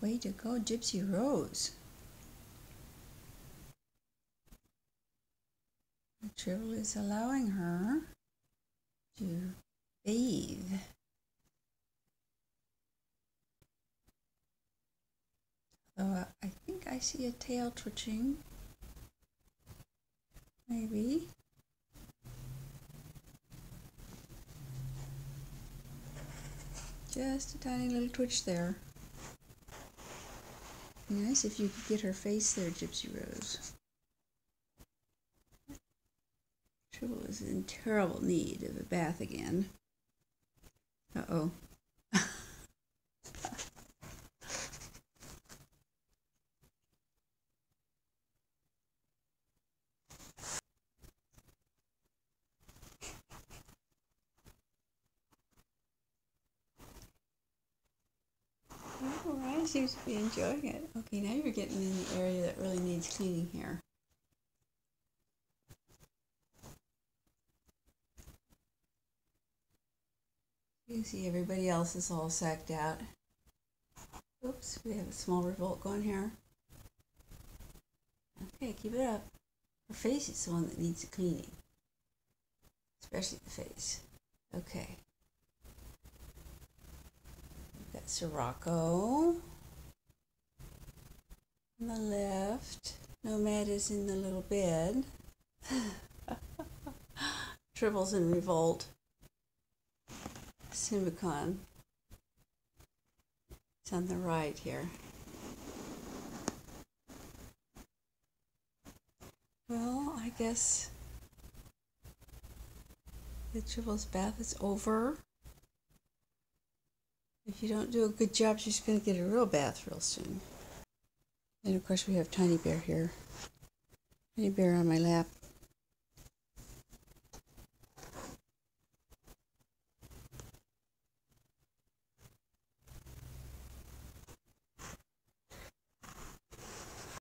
Way to go, Gypsy Rose. The Tribble is allowing her to bathe. Although uh, I think I see a tail twitching. Maybe. Just a tiny little twitch there. Nice if you could get her face there, Gypsy Rose. Tribble is in terrible need of a bath again. Uh Ryan seems to be enjoying it. Okay, now you're getting in the area that really needs cleaning here. You see everybody else is all sacked out. Oops, we have a small revolt going here. Okay, keep it up. Her face is the one that needs cleaning, especially the face. Okay. Sirocco on the left. Nomad is in the little bed. Tribble's in revolt. Simba Kahn. It's on the right here. Well, I guess the Tribble's bath is over. If you don't do a good job, she's going to get a real bath real soon. And of course, we have Tiny Bear here. Tiny Bear on my lap.